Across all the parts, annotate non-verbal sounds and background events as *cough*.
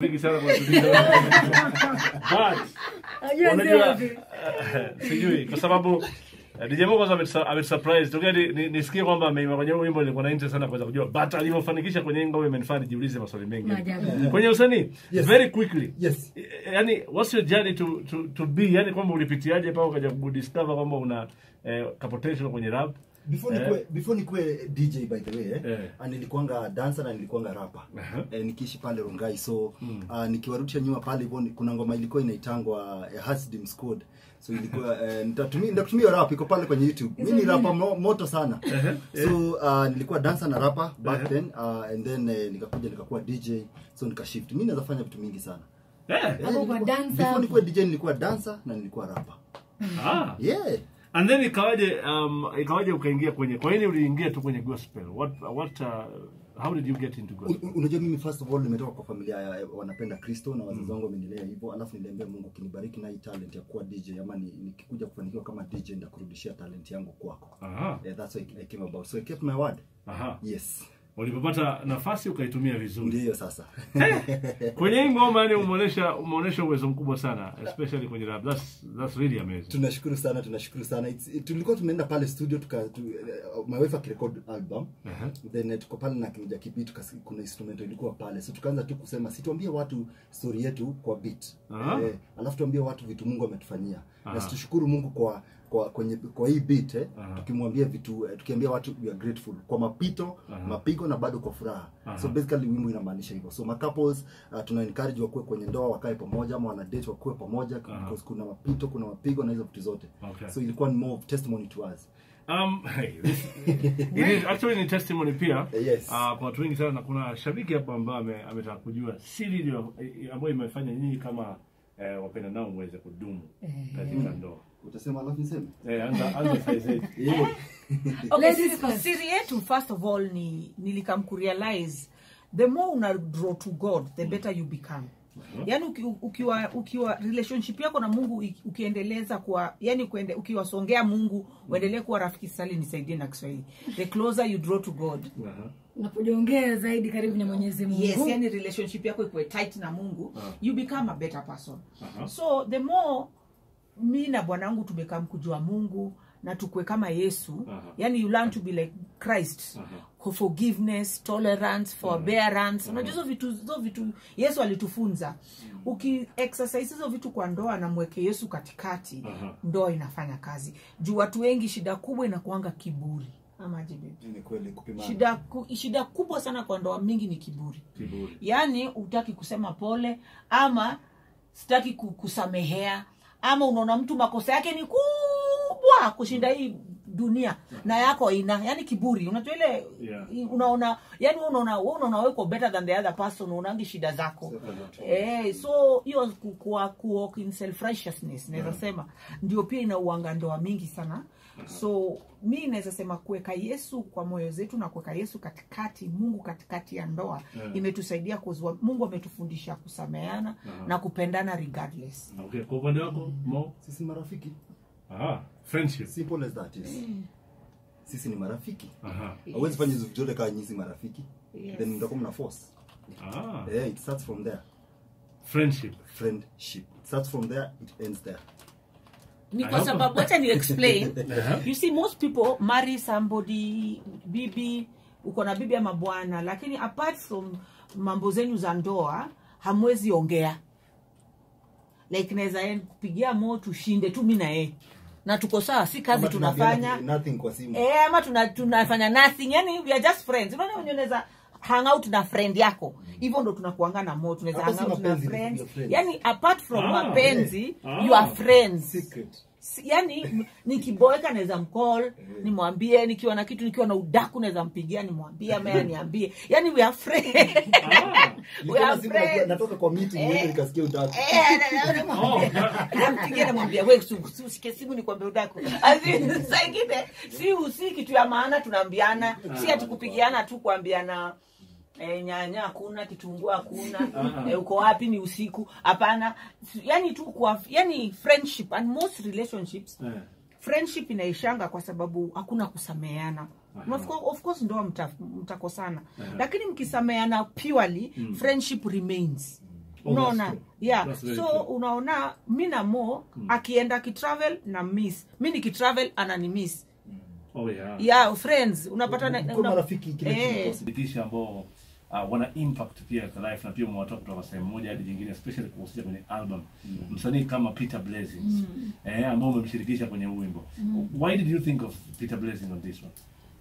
Vingi sana kwa *laughs* Unajua eh, *laughs* sijui kwa sababu eh, DJ Mo kwanza ametu- ametusurprise tokea ni- ni- nisikie kwamba ameimba kwenye wimbo nilikuwa na interest sana kuweza kujua. But alivyofanikisha kwenye ngoma imenifanya nijiulize maswali mengi. Kwenye usanii Yes. very quickly. Yes. Eh, yani what's your journey to to to be? Yani kwamba ulipitiaje mpaka ukaja kudiscover kwamba una eh, potential kwenye rap before Eh. before nikue dj by the way eh, Eh. ah, nilikuanga dancer na nilikuanga rapper. -huh. eh, nikiishi pale Rongai so uh, nikiwarudisha nyuma pale hivyo kuna ngoma ilikuwa inaitangwa eh, Hasidim Squad so ilikuwa eh, nitatumia nitakutumia rap iko pale kwenye YouTube. Mimi ni rapper mo, moto sana. So uh, nilikuwa dancer na rapper back Aha. then uh, and then eh, nikakuja nikakuwa DJ so nikashift. Mimi naweza fanya vitu mingi sana. Eh. Eh, nilikuwa- before nilikuwa DJ nilikuwa dancer na nilikuwa rapper. Ah. Yeah and then ikawaje um ikawaje ukaingia kwenye kwa nini uliingia tu kwenye gospel? What what uh, how did you get into gospel? Unajua mimi first of all nimetoka kwa familia ya wanapenda kristo na wazazi wangu wamenilea hivyo alafu niliambia mungu kinibariki na hii talent ya kuwa dj ama ni- nikikuja kufanikiwa kama dj ndakurudishia talent yangu kwako. Yeah, that's why I came about. So I kept my word. Aha. Yes ulipopata nafasi ukaitumia vizuri. Ndiyo sasa. *laughs* Kwenye hii ngoma yani umeonyesha umeonyesha uwezo mkubwa sana especially kwenye rap. That's that's really amazing. Tunashukuru sana tunashukuru sana. It's, it, tulikuwa tumeenda pale studio tuka tu, uh, my wife akirecord album. Uh -huh. then uh, tuko pale na kija kipi tuka, kuna instrumental ilikuwa pale. So tukaanza tu kusema si tuambie watu story yetu kwa beat. Uh -huh. eh, alafu tuambie watu vitu mungu ametufanyia. Uh -huh. na situshukuru mungu kwa kwa kwenye kwa hii beat eh, uh -huh. tukimwambia vitu eh, tukiambia watu we are grateful kwa mapito uh -huh. mapigo na bado kwa furaha uh -huh. so basically wimbo inamaanisha hivyo so macouples uh, tuna encourage wakuwe kwenye ndoa wakae pamoja ama wana date wakuwe pamoja uh -huh. because kuna mapito kuna mapigo na hizo vitu zote Okay. so ilikuwa ni more of testimony to us Um, *laughs* hey, this, it is actually ni testimony pia. Yes. Uh, kwa watu wengi sana na kuna shabiki hapa ambaye ame- ametaka kujua siri ambayo imefanya nyinyi kama eh, wapenda nao muweze kudumu katika ndoa. Utasema alafu niseme? Eh, anza anza size *laughs* eight. Okay, Ladies siri, siri yetu first of all ni nilikam kurealize the more una draw to god the better you become. Yaani uki, ukiwa ukiwa relationship yako na mungu ukiendeleza kwa yani kuende, ukiwasongea mungu uendelee kuwa rafiki sali nisaidie na kiswahili. The closer you draw to god. Aha. unapojongea zaidi karibu na mwenyezi mungu. Yes yani relationship yako ikuwe tight na mungu Ah. you become a better person. Aha. so the more mi na bwanangu tumekaa kujua mungu na tukue kama yesu. Uh -huh. yani you learn to be like christ. Aha. for forgiveness tolerance forbearance. Unajua hizo vitu hizo vitu yesu alitufunza. Uki exercise hizo vitu kwa ndoa na mweke yesu katikati uh -huh. ndoa inafanya kazi. Juu watu wengi shida kubwa inakuanga kiburi. Shida, ku, shida kubwa sana kwa ndoa mingi ni kiburi. Kiburi. yaani utaki kusema pole ama sitaki ku- kusamehea ama unaona mtu makosa yake ni kubwa kushinda hii dunia na yako ina yani kiburi. Unajua ile Yeah. unaona yani wewe unaona wewe unaona wewe uko better than the other person unaangi shida zako. Eh hey, so hiyo kwa kuwa in self righteousness naweza sema. Ndio pia inauanga ndoa mingi sana. So mi naweza sema kuweka yesu kwa moyo zetu na kuweka yesu katikati mungu katikati ya ndoa Yeah. imetusaidia kuzua mungu ametufundisha kusameana na kupendana regardless. Okay, kwa upande wako Mo? sisi marafiki. Aha, friendship. simple as that is sisi ni marafiki. Aha. hauwezi fanya hizo vitu zote kama nyinyi marafiki. Yes. then mtakuwa mna force. Ah, yeah, it starts from there. Friendship. friendship. It starts from there it ends there. Ni kwa sababu wacha ni explain. *laughs* Uh-huh. you see most people marry somebody bibi uko na bibi ama bwana lakini apart from mambo zenyu za ndoa hamwezi ongea. Like naweza kupigia mo tushinde tu mi na yeye na tuko sawa si kazi Ama tunafanya. nothing kwa simu. Eh, ama tuna, tunafanya nothing. Yani we are just friends. Unaona wenye unaweza hang out na friend yako. Hivyo ndo tunakuanga na mo tunaweza Hata hang out na friends. yani apart from Ah, mapenzi yeah. you are Ah. friends. Secret Si- yani nikiboeka naweza mcall nimwambie nikiwa na kitu nikiwa na udaku naweza mpigia nimwambie ama yeye aniambie. Yani we are friends. Ah. we are friends. natoka kwa meeting Eh. nikasikia udaku. Eh, na- na- na- Oh, nampigia namwambia we usi- usi- usike simu nikwambia udaku. Azini saa ingine si usiki kitu ya maana tunaambiana si ati kupigiana tu kuambiana E, nyanya hakuna kitunguu hakuna. E, uko wapi ni usiku? Hapana. Yani tu kwa yani friendship and most relationships yeah. friendship inaishanga kwa sababu hakuna kusameana of course, of course ndoa mta- mtakosana. Lakini mkisameana purely mm. friendship remains. Oh, unaona? Yeah. That's so true. unaona mi na mo mm. akienda kitravel na miss. Mi nikitravel anani miss. Oh, yeah. yeah friends. Unapata na- Mko una- marafiki kile Eh. ambao uh, wana impact pia kwa life na pia umewatoa kutoka sehemu moja hadi nyingine especially kuhusisha kwenye album mm. msanii kama Peter Blessings mm. eh, ambao umemshirikisha kwenye wimbo mm. why did you think of Peter Blessings on this one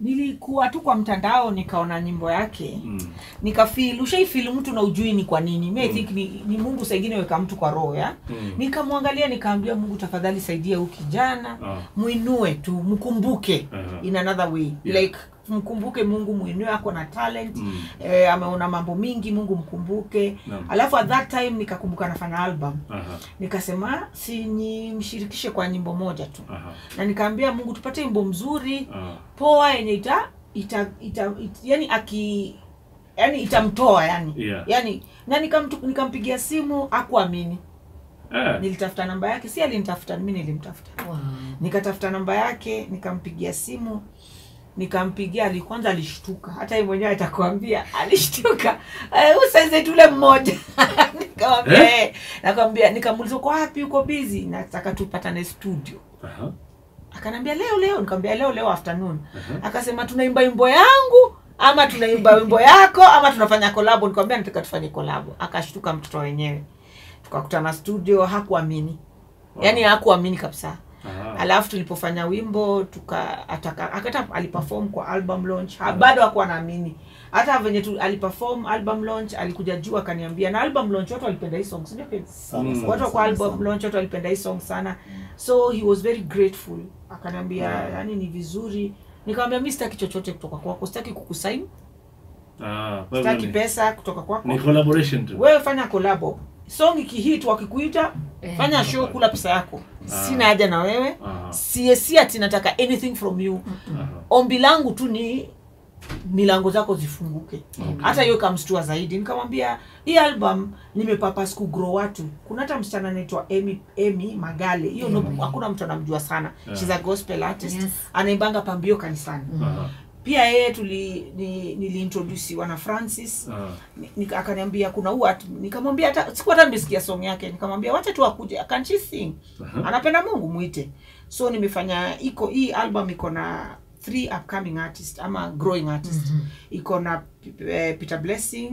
nilikuwa tu kwa mtandao nikaona nyimbo yake mm. nikafeel ushaifeel mtu na ujui ni kwa nini mi mm. think ni, ni mungu saingine weka mtu kwa roho ya Mm. nikamwangalia nikaambia mungu tafadhali saidia huu kijana Ah. mwinue tu mkumbuke uh-huh. in another way Yeah. like mkumbuke mungu mwenyewe ako na talent Mm. eh, ameona mambo mingi mungu mkumbuke no. alafu at that time nikakumbuka nafanya album Aha. nikasema si nimshirikishe kwa nyimbo moja tu Aha. na nikaambia mungu tupate nyimbo mzuri Ah. poa yenye ita, ita, ita, it, yani aki yani itamtoa yani Yeah. yani na nikampigia nika simu akuamini Yeah. nilitafuta namba yake si alinitafuta mimi nilimtafuta Wow. nikatafuta namba yake nikampigia simu nikampigia ali kwanza alishtuka. Hata yeye mwenyewe atakwambia alishtuka. Eh, huu tule mmoja. *laughs* Nikamwambia eh? nakwambia nikamuuliza kwa wapi? Uko busy? Nataka tupatane studio. Uh-huh. akanambia leo leo. Nikamwambia leo leo afternoon. Uh-huh. akasema tunaimba imbo yangu ama tunaimba wimbo yako ama tunafanya kolabo nikamwambia nataka tufanye kolabo akashtuka mtoto wenyewe. Tukakutana studio hakuamini. Yaani hakuamini kabisa. Alafu tulipofanya wimbo tuka ataka akata aliperform kwa album launch. Ha, bado hakuwa naamini hata venye tu aliperform album launch alikuja juu akaniambia na album launch watu walipenda hii song sio pia Mm. watu kwa album sana. launch watu walipenda hii song sana. So he was very grateful. Akaniambia yani ni vizuri. Nikamwambia mi sitaki chochote kutoka kwako sitaki kukusain Ah, sitaki pesa kutoka kwako. ni collaboration tu. Wewe fanya kolabo song ikihit wakikuita Eh. fanya show kula pesa yako sina haja na wewe uh -huh. si ati nataka anything from you Aha. ombi langu tu ni milango zako zifunguke hata okay. hiyo kamstua zaidi nikamwambia hii album nimepapas kugrow watu kuna hata msichana anaitwa emi Amy magale hiyo mm. hakuna mtu anamjua sana Yeah. she's a gospel artist Yes. anaimbanga pambio kanisani Aha. Pia yeye tuli ni, niliintrodusiwa na francis. Uh. Ni- akaniambia kuna huu nikamwambia hata siku hata nimesikia song yake nikamwambia wacha tu akuje can she sing uh -huh. anapenda mungu mwite. So nimefanya iko hii album iko na three upcoming artist ama growing artist iko na eh, peter blessing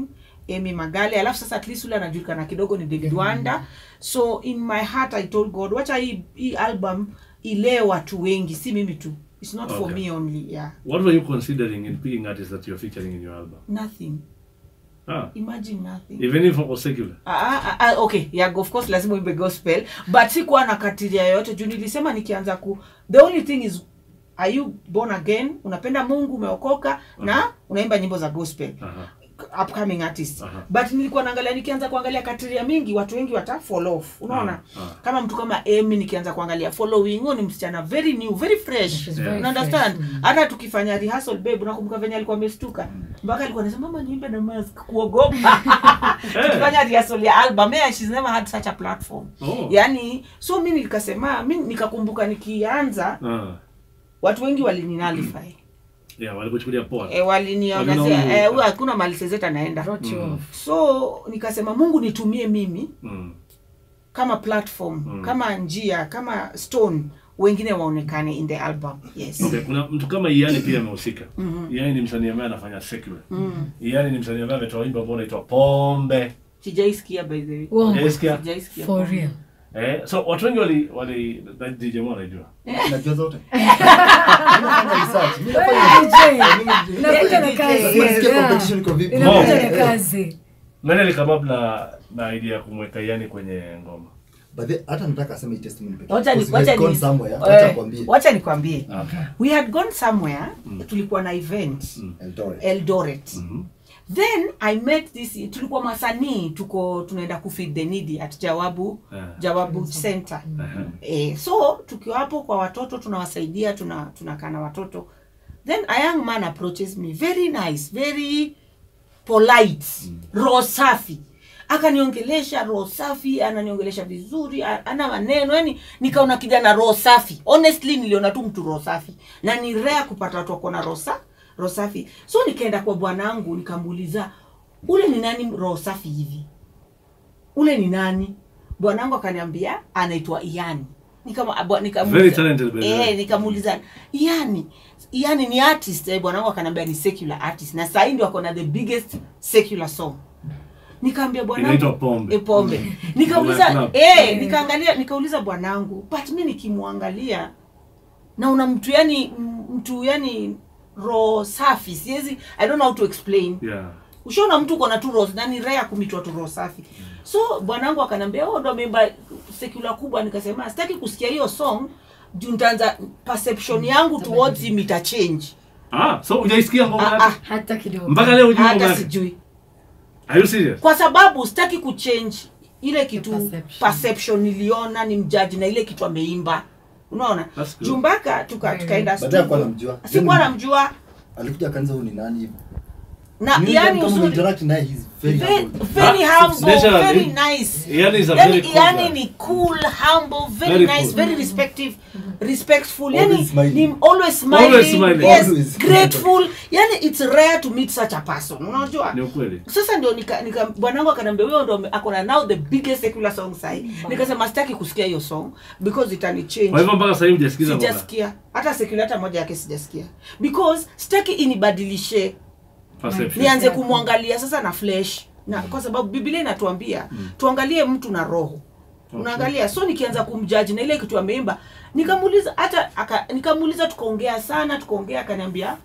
amy magale alafu sasa at least ule anajulikana kidogo ni david wanda. So in my heart i told god wacha hii, hii album ilee watu wengi si mimi tu it's not okay. for me only yeah What were you considering in picking artists that you're featuring in your album? nothing Ah. imagine nothing Even if it was secular. Ah, ah, ah, okay yeah of course lazima uimbe gospel but sikuwa na katiria yoyote juu nilisema nikianza ku the only thing is are you born again unapenda mungu umeokoka na unaimba nyimbo za gospel Aha. Upcoming artist -huh. but nilikuwa naangalia nikianza kuangalia katiria mingi watu wengi wata fall off unaona uh-huh. kama mtu kama Amy nikianza kuangalia following huyo ni msichana very new very fresh Yeah. very una understand hata Mm. hata tukifanya rehearsal babe nakumbuka venye alikuwa amestuka mpaka alikuwa anasema mama niimbe na mask kuogopa *laughs* tukifanya rehearsal ya album yeah, she's never had such a platform Oh. yani so mimi nikasema mimi nikakumbuka nikianza uh-huh. watu wengi walininalify Yeah, walikuchukulia poa. e, waliniangazia Walinaona- eh, huyu hakuna mali sezeta anaenda mm. so nikasema mungu nitumie mimi Mm. kama platform Mm. kama njia kama stone wengine waonekane in the album yes Okay, kuna mtu kama Iani pia amehusika. *clears throat* mm -hmm. Iani ni msanii ambaye anafanya secular. Iani ni msanii ambaye ametoa wimbo ambao unaitwa Pombe. sijaisikia by the way Wow. Sijaisikia For real. Eh, so watu wengi wali wali na DJ Mo anajua. Najua *laughs* zote. *laughs* Mimi nafanya research. Mimi nafanya DJ. Inakuja na kazi. Lazima nisikie competition kwa vipi. Inakuja Oh. na kazi. Nani alikabab na na idea ya kumweka yani kwenye ngoma? But the- hata nataka aseme hii testimony pekee. Wacha ni- wacha ni- somewhere, wacha nikwambie. wacha nikwambie Okay. we had gone somewhere tulikuwa na event Eldoret. eldoret Mhm. Then i met this tulikuwa masanii tuko tunaenda kufeed the needy at jawabu Yeah. jawabu yeah. center yeah. eh, so tukiwa hapo kwa watoto tunawasaidia tuna tunakaa na watoto then a young man approaches me very nice very polite mm. roho safi akaniongelesha roho safi ananiongelesha vizuri ana maneno yani nikaona kijana roho safi honestly niliona tu mtu roho safi na ni rare kupata watu wako na roho sa- roho safi. So nikaenda kwa bwanangu nikamuuliza ule ni nani roho safi hivi? Ule ni nani? Bwanangu akaniambia anaitwa iani Nikama- abwa- nikamuuliza eh, nikamuuliza iani iani ni artist? Eh, bwanangu akaniambia ni secular artist. Na sasa ndio wako na the biggest secular song. Nikaambia Inaitwa bwanangu pombe. e, pombe. Nikamuuliza *laughs* nikauliza eh, nikaangalia nikauliza bwanangu but mimi nikimwangalia naona mtu yani mtu yani roho safi. Siwezi i don't know how to explain. Yeah. ushaona mtu uko na tu roho nani rea kumitwa tu roho safi. So bwanangu akanambia oh ndo ameimba secular kubwa. Nikasema sitaki kusikia hiyo song juu nitaanza perception yangu towards him ita change. Ah, so hujaisikia ngoma Ah, ah, hata kidogo. Mpaka leo hujui hata sijui. Are you serious? kwa sababu sitaki kuchange ile kitu perception. perception niliona ni mjaji na ile kitu ameimba unaona? Jumbaka tuka, tukaenda anamjua. sikuwa namjua alikuja kanza huyu ni nani hivi na Ni yani uzuri interact naye he's very very, humble. very humble naturally. very nice Yani is a yani, very cool yani ni cool humble very, Very nice cool. very respective respectful yani smiling. ni always smiling, Always smiling. yes Always. grateful yani it's rare to meet such a person unajua Ni ukweli. sasa ndio nika, nika bwanangu akaniambia huyo ndo ame- ako na now the biggest secular song sai nikasema sitaki kusikia hiyo song because itani Kwa hivyo mpaka sasa hivi hujasikiza sijasikia hata secular hata moja yake sijasikia because sitaki inibadilishe Perception. nianze kumwangalia sasa na flesh na kwa sababu biblia inatuambia mm. tuangalie mtu na roho okay. unaangalia so nikianza kumjaji na ile kitu ameimba nikamuuliza hata aka- nikamuuliza tukaongea sana tukaongea akaniambia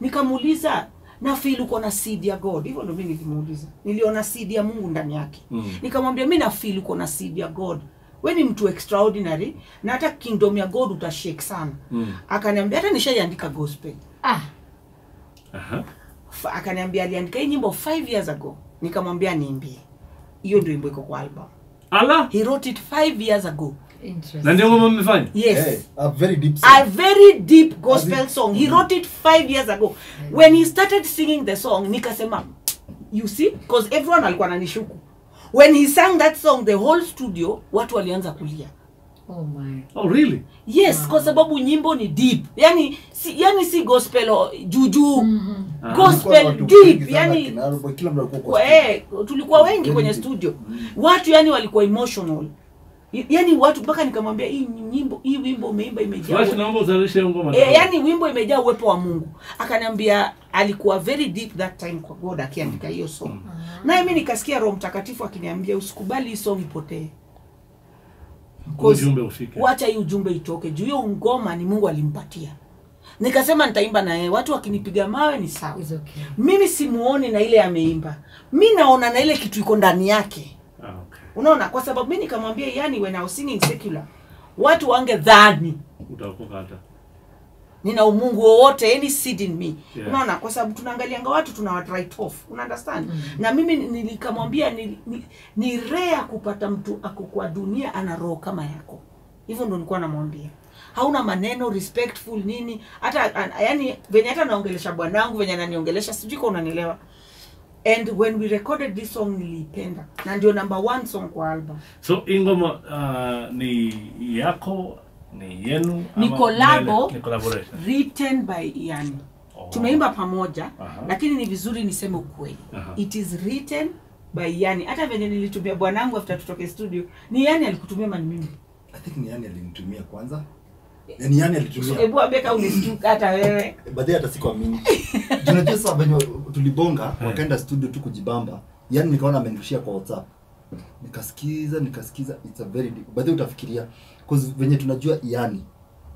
nikamuuliza na feel uko na seed ya god hivyo ndio mimi nilimuuliza niliona seed ya mungu ndani yake Mm. nikamwambia mimi na feel uko na seed ya god we ni mtu extraordinary na hata kingdom ya god utashake sana Mm. akaniambia hata nishaiandika gospel ah Aha. Akaniambia aliandika hii nyimbo 5 years ago. Nikamwambia niimbie. Hiyo ndio wimbo iko kwa album. Ala. he wrote it 5 years ago. Na ndio ngoma mmefanya? yes. Hey, a very deep song. a very deep gospel As song. He wrote it 5 years ago. When he started singing the song nikasema you see because everyone alikuwa ananishuku when he sang that song the whole studio watu walianza kulia. Oh my Oh, really? yes kwa sababu nyimbo ni deep. Yani si, yani si gospel juju. Mm -hmm. gospel Watu deep yani eh, tulikuwa wengi kwenye kwenye mm studio watu yani walikuwa emotional. Yani watu mpaka nikamwambia hii nyimbo hii wimbo umeimba imejaa Flash naomba uzalishe hiyo ngoma. eh, yani wimbo imejaa uwepo wa mungu. Akaniambia alikuwa very deep that time kwa god akiandika hiyo song. Mm -hmm. naye mi nikasikia roho mtakatifu akiniambia usikubali hii song ipotee. Ujumbe ufike. wacha hii ujumbe itoke. Juu hiyo ngoma ni mungu alimpatia nikasema nitaimba na yeye. Watu wakinipiga mawe ni sawa. Okay. Mimi simuoni na ile ameimba. Mi naona na ile kitu iko ndani yake. Ah, okay. unaona? Kwa sababu mi nikamwambia yani when I was singing secular watu wange dhani. Nina umungu wowote any seed in me. Yeah. unaona? Kwa sababu tunaangalianga watu tuna write off. Una understand mm. -hmm. na mimi nilikamwambia ni, ni, ni rare kupata mtu ako kwa dunia ana roho kama yako. Hivyo ndo nilikuwa namwambia hauna maneno respectful nini. Hata an- yani venye hata naongelesha bwanangu venye ananiongelesha sijui ka unanielewa. And when we recorded this song niliipenda. Na ndio number one song kwa album. So ingoma uh, ni yako, ni yenu Ni collaboration. written by yani Oh. tumeimba pamoja uh -huh. lakini ni vizuri niseme ukweli. Uh -huh. it is written by yani hata venye nilitumia bwanangu after tutoke studio ni yani alikutumia mani mimi? I think ni yani alinitumia kwanza ni yani alitumia. Hebu ambie kama hata wewe. Baadaye hata sikuamini. Unajua sasa venye tulibonga wakaenda studio tu kujibamba. Yani nikaona amenirushia kwa whatsapp. Nikasikiza nikasikiza. It's a very deep. Baadaye utafikiria. Cause venye tunajua yani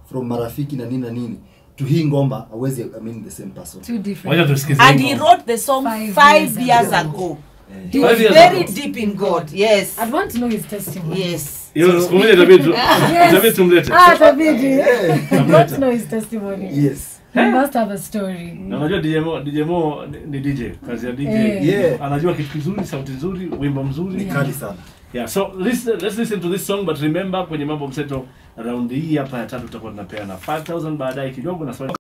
from marafiki na nini na nini to hii ngoma hawezi I mean the same person. Two different and he wrote the song Five five, years years ago. ago. Eh, he was years very ago. deep in god. Yes. I'd want to know his testimony. Yes Hiyo siku moja itabidi tu- *laughs* itabidi tumlete. ah tabidi I'd want to know his testimony yes he must have a story Na unajua DJ Mo, DJ Mo ni, ni DJ. Kazi ya DJ. Eh. Yeah. Anajua kitu kizuri, sauti nzuri, wimbo mzuri. kali sana Yeah, so listen, let's listen to this song but remember kwenye mambo mseto round hii hapa ya tatu tutakuwa tunapeana 5000 baadaye kidogo na swali